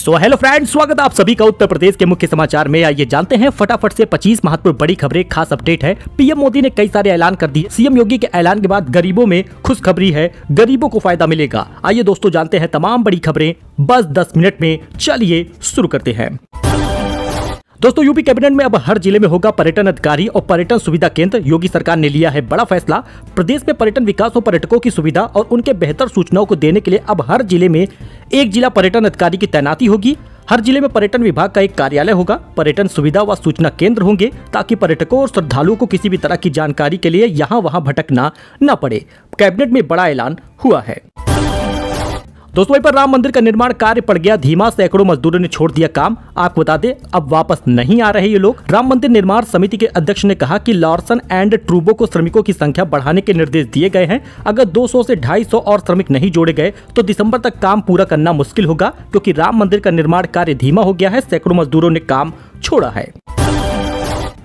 So hello friends स्वागत आप सभी का उत्तर प्रदेश के मुख्य समाचार में। आइए जानते हैं, फटाफट से 25 महत्वपूर्ण बड़ी खबरें, खास अपडेट है। पीएम मोदी ने कई सारे ऐलान कर दिए। सीएम योगी के ऐलान के बाद गरीबों में खुशखबरी है, गरीबों को फ़ायदा मिलेगा। आइए दोस्तों, जानते हैं तमाम बड़ी खबरें। बस दस मिनट में चलिए शुरू करते हैं। दोस्तों, यूपी कैबिनेट में अब हर ज़िले में होगा पर्यटन अधिकारी और पर्यटन सुविधा केंद्र। योगी सरकार ने लिया है बड़ा फैसला। प्रदेश में पर्यटन विकास और पर्यटकों की सुविधा और उनके बेहतर सूचनाओं को देने के लिए अब हर ज़िले में एक जिला पर्यटन अधिकारी की तैनाती होगी। हर ज़िले में पर्यटन विभाग का एक कार्यालय होगा। पर्यटन सुविधा व सूचना केंद्र होंगे ताकि पर्यटकों और श्रद्धालुओं को किसी भी तरह की जानकारी के लिए यहाँ वहाँ भटकना न पड़े। कैबिनेट में बड़ा ऐलान हुआ है। दोस्तों, वहीं पर राम मंदिर का निर्माण कार्य पड़ गया। धीमा, सैकड़ों मजदूरों ने छोड़ दिया काम। आपको बता दें, अब वापस नहीं आ रहे ये लोग। राम मंदिर निर्माण समिति के अध्यक्ष ने कहा कि लॉर्सन एंड ट्रूबो को श्रमिकों की संख्या बढ़ाने के निर्देश दिए गए हैं। अगर 200 से 250 और श्रमिक नहीं जोड़े गए तो दिसंबर तक काम पूरा करना मुश्किल होगा, क्योंकि राम मंदिर का निर्माण कार्य धीमा हो गया है। सैकड़ों मजदूरों ने काम छोड़ा है।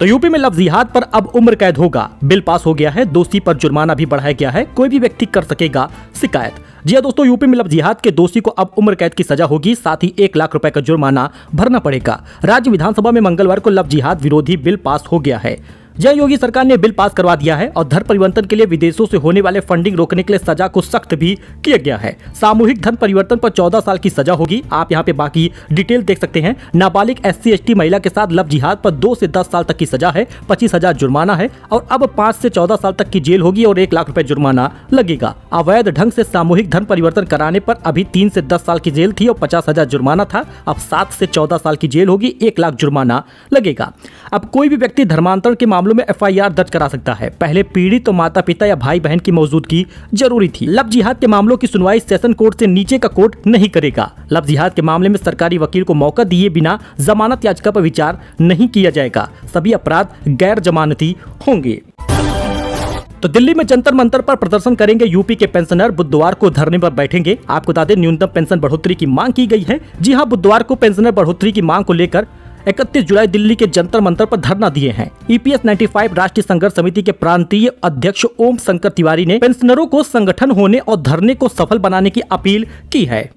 तो यूपी में लफ्ज जिहाद पर अब उम्र कैद होगा। बिल पास हो गया है, दोषी पर जुर्माना भी बढ़ाया गया है, कोई भी व्यक्ति कर सकेगा शिकायत। जी दोस्तों, यूपी में लफ जिहाद के दोषी को अब उम्र कैद की सजा होगी, साथ ही एक लाख रुपए का जुर्माना भरना पड़ेगा। राज्य विधानसभा में मंगलवार को लफ जिहाद विरोधी बिल पास हो गया है। जय योगी सरकार ने बिल पास करवा दिया है और धन परिवर्तन के लिए विदेशों से होने वाले फंडिंग रोकने के लिए सजा को सख्त भी किया गया है। सामूहिक धन परिवर्तन पर 14 साल की सजा होगी। आप यहाँ पे बाकी डिटेल देख सकते हैं। नाबालिग एस सी महिला के साथ लव जिहाद पर दो से दस साल तक की सजा है, पच्चीस हज़ार जुर्माना है और अब पाँच से चौदह साल तक की जेल होगी और एक लाख रूपए जुर्माना लगेगा। अवैध ढंग से सामूहिक धन परिवर्तन कराने पर अभी तीन से दस साल की जेल थी और पचास हज़ार जुर्माना था। अब सात से चौदह साल की जेल होगी, एक लाख जुर्माना लगेगा। अब कोई भी व्यक्ति धर्मांतरण के मामलों में एफआईआर दर्ज करा सकता है। पहले पीड़ित तो माता पिता या भाई बहन की मौजूदगी ज़रूरी थी। लव जिहाद के मामलों की सुनवाई सेशन कोर्ट से नीचे का कोर्ट नहीं करेगा। लव जिहाद के मामले में सरकारी वकील को मौका दिए बिना जमानत याचिका पर विचार नहीं किया जाएगा। सभी अपराध गैर जमानती होंगे। तो दिल्ली में जंतर मंतर पर प्रदर्शन करेंगे यूपी के पेंशनर। बुधवार को धरने पर बैठेंगे। आपको बता दें, न्यूनतम पेंशन बढ़ोतरी की मांग की गई है। जी हाँ, बुधवार को पेंशनर बढ़ोतरी की मांग को लेकर 31 जुलाई दिल्ली के जंतर मंतर पर धरना दिए हैं। ईपीएस 95 राष्ट्रीय संघर्ष समिति के प्रांतीय अध्यक्ष ओम शंकर तिवारी ने पेंशनरों को संगठन होने और धरने को सफल बनाने की अपील की है।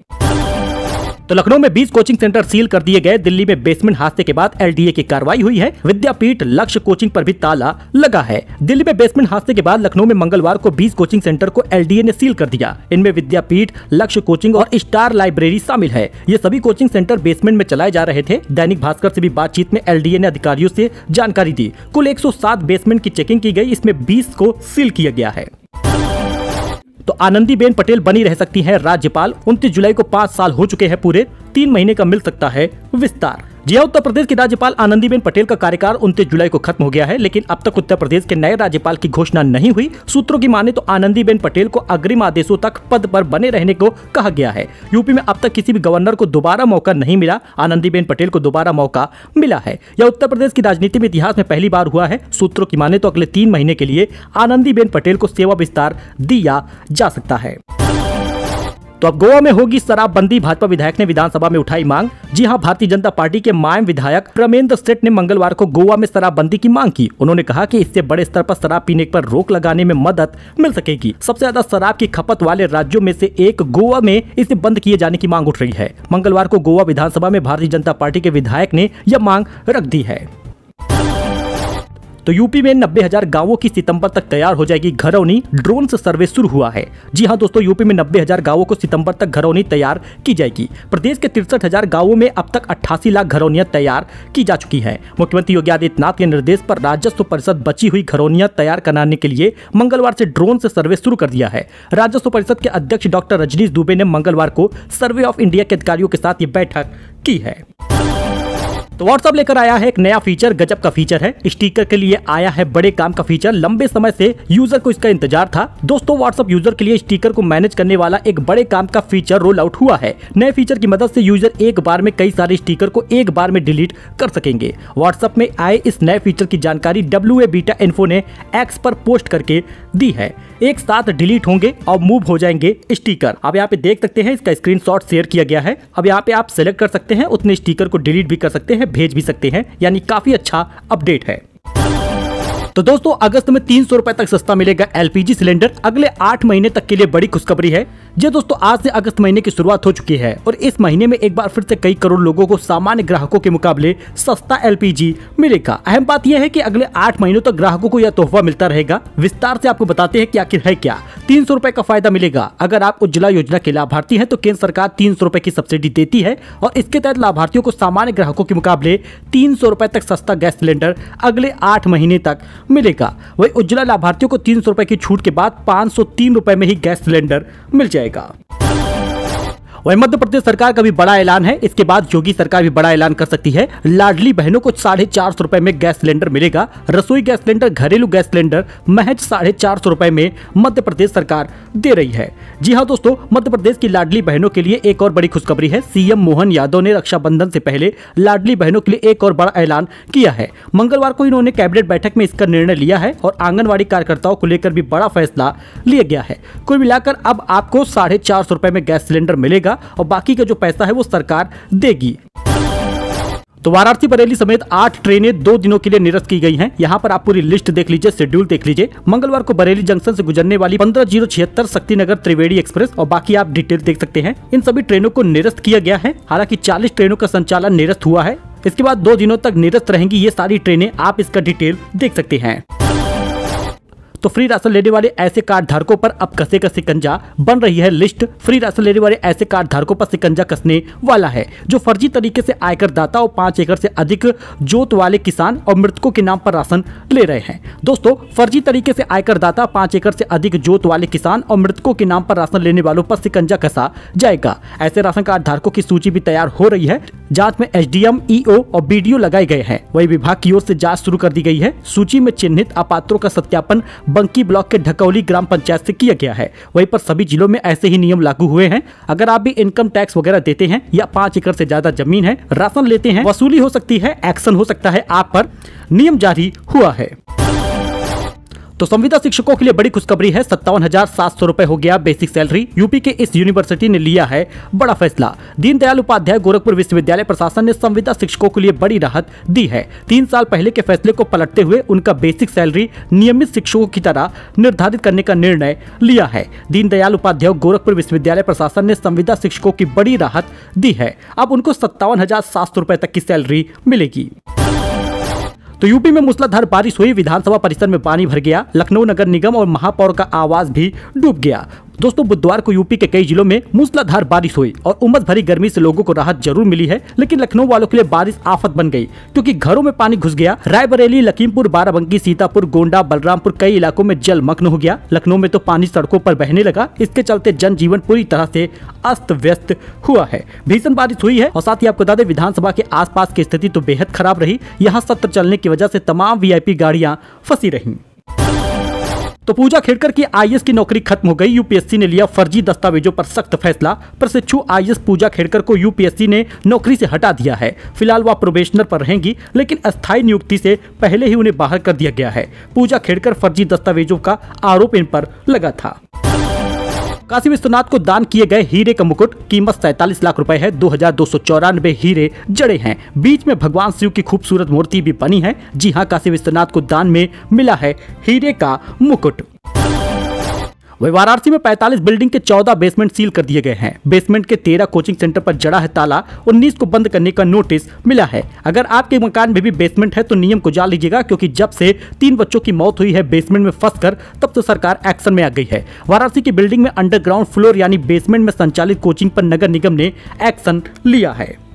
तो लखनऊ में 20 कोचिंग सेंटर सील कर दिए गए। दिल्ली में बेसमेंट हादसे के बाद एलडीए की कार्रवाई हुई है। विद्यापीठ लक्ष्य कोचिंग पर भी ताला लगा है। दिल्ली में बेसमेंट हादसे के बाद लखनऊ में मंगलवार को 20 कोचिंग सेंटर को एलडीए ने सील कर दिया। इनमें विद्यापीठ, लक्ष्य कोचिंग और स्टार लाइब्रेरी शामिल है। ये सभी कोचिंग सेंटर बेसमेंट में चलाए जा रहे थे। दैनिक भास्कर ऐसी भी बातचीत में एलडीए ने अधिकारियों ऐसी जानकारी दी। कुल एक सौ सात बेसमेंट की चेकिंग की गई। इसमें बीस को सील किया गया है। आनंदीबेन पटेल बनी रह सकती हैं राज्यपाल। उनतीस जुलाई को पाँच साल हो चुके हैं पूरे। तीन महीने का मिल सकता है विस्तार। जी उत्तर प्रदेश की राज्यपाल आनंदीबेन पटेल का कार्यकाल उनतीस जुलाई को खत्म हो गया है, लेकिन अब तक उत्तर प्रदेश के नए राज्यपाल की घोषणा नहीं हुई। सूत्रों की माने तो आनंदीबेन पटेल को अग्रिम आदेशों तक पद पर बने रहने को कहा गया है। यूपी में अब तक किसी भी गवर्नर को दोबारा मौका नहीं मिला, आनंदीबेन पटेल को दोबारा मौका मिला है। यह उत्तर प्रदेश की राजनीति में इतिहास में पहली बार हुआ है। सूत्रों की माने तो अगले तीन महीने के लिए आनंदीबेन पटेल को सेवा विस्तार दिया जा सकता है। तो अब गोवा में होगी शराबबंदी। भाजपा विधायक ने विधानसभा में उठाई मांग। जी हाँ, भारतीय जनता पार्टी के मायम विधायक प्रमेंद्र सेठ ने मंगलवार को गोवा में शराबबंदी की मांग की। उन्होंने कहा कि इससे बड़े स्तर पर शराब पीने पर रोक लगाने में मदद मिल सकेगी। सबसे ज़्यादा शराब की खपत वाले राज्यों में से एक गोवा में इसे बंद किए जाने की मांग उठ रही है। मंगलवार को गोवा विधानसभा में भारतीय जनता पार्टी के विधायक ने यह मांग रख दी है। तो यूपी में नब्बे हज़ार गाँवों की सितंबर तक तैयार हो जाएगी घरौनी ड्रोन से सर्वे शुरू हुआ है। जी हाँ दोस्तों, यूपी में नब्बे हज़ार गाँवों को सितंबर तक घरौनी तैयार की जाएगी। प्रदेश के तिरसठ हज़ार गाँवों में अब तक अट्ठासी लाख घरौनियाँ तैयार की जा चुकी है। मुख्यमंत्री योगी आदित्यनाथ के निर्देश पर राजस्व परिषद बची हुई घरौनियाँ तैयार कराने के लिए मंगलवार से ड्रोन से सर्वे शुरू कर दिया है। राजस्व परिषद के अध्यक्ष डॉक्टर रजनीश दुबे ने मंगलवार को सर्वे ऑफ़ इंडिया के अधिकारियों के साथ ये बैठक की है। तो व्हाट्सअप लेकर आया है एक नया फीचर गजब का फीचर है। स्टिकर के लिए आया है बड़े काम का फीचर लंबे समय से यूज़र को इसका इंतज़ार था। दोस्तों व्हाट्सअप यूज़र के लिए स्टिकर को मैनेज करने वाला एक बड़े काम का फीचर रोल आउट हुआ है। नए फीचर की मदद से यूज़र एक बार में कई सारे स्टिकर को एक बार में डिलीट कर सकेंगे। व्हाट्सअप में आए इस नए फीचर की जानकारी डब्ल्यूए बीटा इन्फो ने एक्स पर पोस्ट करके दी है। एक साथ डिलीट होंगे और मूव हो जाएँगे स्टिकर अब यहाँ पे देख सकते हैं, इसका स्क्रीनशॉट शेयर किया गया है। अब यहाँ पे आप सेलेक्ट कर सकते हैं, उतने स्टिकर को डिलीट भी कर सकते हैं। भेज भी सकते हैं, यानी काफ़ी अच्छा अपडेट है। तो दोस्तों, अगस्त में तीन सौ तक सस्ता मिलेगा एलपीजी सिलेंडर अगले आठ महीने तक के लिए बड़ी खुशखबरी है। जी दोस्तों, आज से अगस्त महीने की शुरुआत हो चुकी है और इस महीने में एक बार फिर से कई करोड़ लोगों को सामान्य ग्राहकों के मुकाबले सस्ता एलपीजी मिलेगा। अहम बात यह है कि अगले आठ महीनों तक ग्राहकों को यह तोहफा मिलता रहेगा। विस्तार से आपको बताते हैं कि आखिर है क्या। तीन सौ का फ़ायदा मिलेगा। अगर आप उज्ज्वला योजना के लाभार्थी है तो केंद्र सरकार तीन सौ की सब्सिडी देती है और इसके तहत लाभार्थियों को सामान्य ग्राहकों के मुकाबले तीन सौ तक सस्ता गैस सिलेंडर अगले आठ महीने तक मिलेगा। वही उज्ज्वला लाभार्थियों को तीन सौ की छूट के बाद पाँच सौ में ही गैस सिलेंडर मिल जाएगा। जाएगा। वही मध्य प्रदेश सरकार का भी बड़ा ऐलान है। इसके बाद योगी सरकार भी बड़ा ऐलान कर सकती है। लाडली बहनों को साढ़े चार सौ रुपए में गैस सिलेंडर मिलेगा। रसोई गैस सिलेंडर, घरेलू गैस सिलेंडर, महज साढ़े चार सौ रुपए में मध्य प्रदेश सरकार दे रही है। जी हाँ दोस्तों मध्य प्रदेश की लाडली बहनों के लिए एक और बड़ी खुशखबरी है। सीएम मोहन यादव ने रक्षाबंधन से पहले लाडली बहनों के लिए एक और बड़ा ऐलान किया है। मंगलवार को इन्होंने कैबिनेट बैठक में इसका निर्णय लिया है और आंगनबाड़ी कार्यकर्ताओं को लेकर भी बड़ा फैसला लिया गया है। कुल मिलाकर अब आपको साढ़े चार सौ रुपए में गैस सिलेंडर मिलेगा। और बाकी का जो पैसा है वो सरकार देगी। तो वाराणसी बरेली समेत आठ ट्रेनें दो दिनों के लिए निरस्त की गई हैं। यहाँ पर आप पूरी लिस्ट देख लीजिए शेड्यूल देख लीजिए। मंगलवार को बरेली जंक्शन से गुजरने वाली पंद्रह ज़ीरो छिहत्तर शक्तिनगर त्रिवेणी एक्सप्रेस और बाकी आप डिटेल देख सकते हैं। इन सभी ट्रेनों को निरस्त किया गया है। हालाँकि चालीस ट्रेनों का संचालन निरस्त हुआ है। इसके बाद दो दिनों तक निरस्त रहेंगी ये सारी ट्रेनें। आप इसका डिटेल देख सकते हैं। तो फ्री राशन लेने वाले ऐसे कार्ड धारकों पर अब कसे का सिकंजा बन रही है लिस्ट फ्री राशन लेने वाले ऐसे कार्ड धारकों पर सिकंजा कसने वाला है, जो फर्जी तरीके से आयकर दाता और पाँच एकड़ से अधिक जोत वाले किसान और मृतकों के नाम पर राशन ले रहे हैं। दोस्तों, फर्जी तरीके से आयकर दाता पाँच एकड़ से अधिक जोत वाले किसान और मृतकों के नाम पर राशन लेने वालों पर सिकंजा कसा जाएगा? ऐसे राशन कार्ड धारकों की सूची भी तैयार हो रही है। जाँच में एसडीएम, ईओ और बीडीओ लगाए गए हैं। वही विभाग की ओर से जाँच शुरू कर दी गई है। सूची में चिन्हित अपात्रों का सत्यापन बंकी ब्लॉक के ढकौली ग्राम पंचायत से किया गया है। वहीं पर सभी जिलों में ऐसे ही नियम लागू हुए हैं। अगर आप भी इनकम टैक्स वगैरह देते हैं या पाँच एकड़ से ज़्यादा ज़मीन है राशन लेते हैं वसूली हो सकती है एक्शन हो सकता है आप पर नियम जारी हुआ है। तो संविदा शिक्षकों के लिए बड़ी खुशखबरी है। सत्तावन हज़ार सात सौ हो गया बेसिक सैलरी। यूपी के इस यूनिवर्सिटी ने लिया है बड़ा फैसला। दीनदयाल उपाध्याय गोरखपुर विश्वविद्यालय प्रशासन ने संविदा शिक्षकों के लिए बड़ी राहत दी है। तीन साल पहले के फैसले को पलटते हुए उनका बेसिक सैलरी नियमित शिक्षकों की तरह निर्धारित करने का निर्णय लिया है। दीनदयाल उपाध्याय गोरखपुर विश्वविद्यालय प्रशासन ने संविदा शिक्षकों की बड़ी राहत दी है। अब उनको सत्तावन हज़ार सात सौ रुपए तक की सैलरी मिलेगी। तो यूपी में मूसलाधार बारिश हुई, विधानसभा परिसर में पानी भर गया, लखनऊ नगर निगम और महापौर का आवास भी डूब गया। दोस्तों, बुधवार को यूपी के कई जिलों में मूसलाधार बारिश हुई और उमस भरी गर्मी से लोगों को राहत ज़रूर मिली है, लेकिन लखनऊ वालों के लिए बारिश आफत बन गई, क्योंकि घरों में पानी घुस गया। रायबरेली, लखीमपुर, बाराबंकी, सीतापुर, गोंडा, बलरामपुर कई इलाकों में जलमग्न हो गया। लखनऊ में तो पानी सड़कों पर बहने लगा, इसके चलते जनजीवन पूरी तरह से अस्त व्यस्त हुआ है। भीषण बारिश हुई है और साथ ही आपको बता दें, विधानसभा के आसपास की स्थिति तो बेहद खराब रही। यहाँ सत्र चलने की वजह से तमाम वीआईपी गाड़ियाँ फंसी रही। तो पूजा खेड़कर की आईएएस की नौकरी खत्म हो गई। यूपीएससी ने लिया फर्जी दस्तावेजों पर सख्त फैसला। प्रशिक्षु आईएएस पूजा खेड़कर को यूपीएससी ने नौकरी से हटा दिया है। फ़िलहाल वह प्रोबेशनर पर रहेंगी, लेकिन अस्थायी नियुक्ति से पहले ही उन्हें बाहर कर दिया गया है। पूजा खेड़कर फर्जी दस्तावेजों का आरोप इन पर लगा था। काशी विश्वनाथ को दान किए गए हीरे का मुकुट, कीमत सैतालीस लाख रुपए है, दो हज़ार दो सौ चौरानवे हीरे जड़े हैं। बीच में भगवान शिव की खूबसूरत मूर्ति भी बनी है। जी हाँ काशी विश्वनाथ को दान में मिला है हीरे का मुकुट। वही वाराणसी में 45 बिल्डिंग के 14 बेसमेंट सील कर दिए गए हैं। बेसमेंट के 13 कोचिंग सेंटर पर जड़ा है ताला 19 को बंद करने का नोटिस मिला है। अगर आपके मकान में भी बेसमेंट है तो नियम को जान लीजिएगा, क्योंकि जब से तीन बच्चों की मौत हुई है बेसमेंट में फंस तब से सरकार एक्शन में आ गई है। वाराणसी की बिल्डिंग में अंडरग्राउंड फ्लोर यानी बेसमेंट में संचालित कोचिंग पर नगर निगम ने एक्शन लिया है।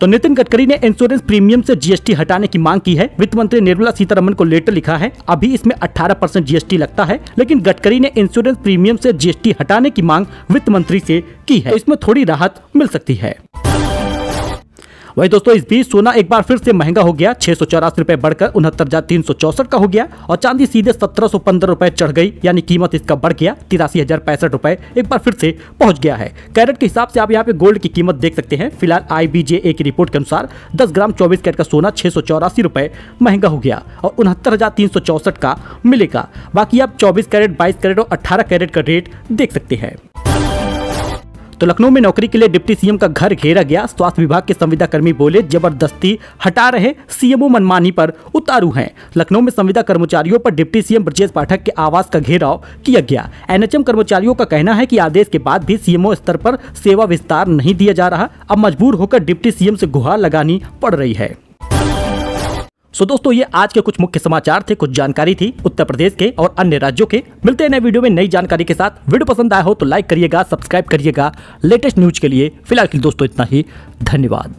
तो नितिन गडकरी ने इंश्योरेंस प्रीमियम से जीएसटी हटाने की मांग की है। वित्त मंत्री निर्मला सीतारमन को लेटर लिखा है। अभी इसमें 18 परसेंट जीएसटी लगता है, लेकिन गडकरी ने इंश्योरेंस प्रीमियम से जीएसटी हटाने की मांग वित्त मंत्री से की है। तो इसमें थोड़ी राहत मिल सकती है। वही दोस्तों, इस बीच सोना एक बार फिर से महँगा हो गया। छह सौ चौरासी रुपए बढ़कर उनहत्तर हज़ार तीन सौ चौसठ का हो गया और चांदी सीधे सत्रह सौ पंद्रह रुपए चढ़ गई, यानी कीमत इसका बढ़ गया। तिरासी हज़ार पैंसठ रुपए एक बार फिर से पहुँच गया है। कैरेट के हिसाब से आप यहाँ पे गोल्ड की कीमत देख सकते हैं। फ़िलहाल आईबीजे की रिपोर्ट के अनुसार दस ग्राम चौबीस कैरेट का सोना छह सौ चौरासी रुपए महँगा हो गया और उनहत्तर हज़ार तीन सौ चौसठ का मिलेगा। बाकी आप चौबीस कैरेट, बाईस कैरेट और अट्ठारह कैरेट का रेट देख सकते हैं। तो लखनऊ में नौकरी के लिए डिप्टी सीएम का घर घेरा गया। स्वास्थ्य विभाग के संविदा कर्मी बोले, ज़बरदस्ती हटा रहे सीएमओ मनमानी पर उतारू हैं। लखनऊ में संविदा कर्मचारियों पर डिप्टी सीएम ब्रजेश पाठक के आवास का घेराव किया गया। एनएचएम कर्मचारियों का कहना है कि आदेश के बाद भी सीएमओ स्तर पर सेवा विस्तार नहीं दिया जा रहा। अब मजबूर होकर डिप्टी सीएम से गुहार लगानी पड़ रही है। सो दोस्तों, ये आज के कुछ मुख्य समाचार थे, कुछ जानकारी थी उत्तर प्रदेश के और अन्य राज्यों के। मिलते हैं नए वीडियो में नई जानकारी के साथ। वीडियो पसंद आया हो तो लाइक करिएगा, सब्सक्राइब करिएगा। लेटेस्ट न्यूज़ के लिए फ़िलहाल के दोस्तों इतना ही। धन्यवाद।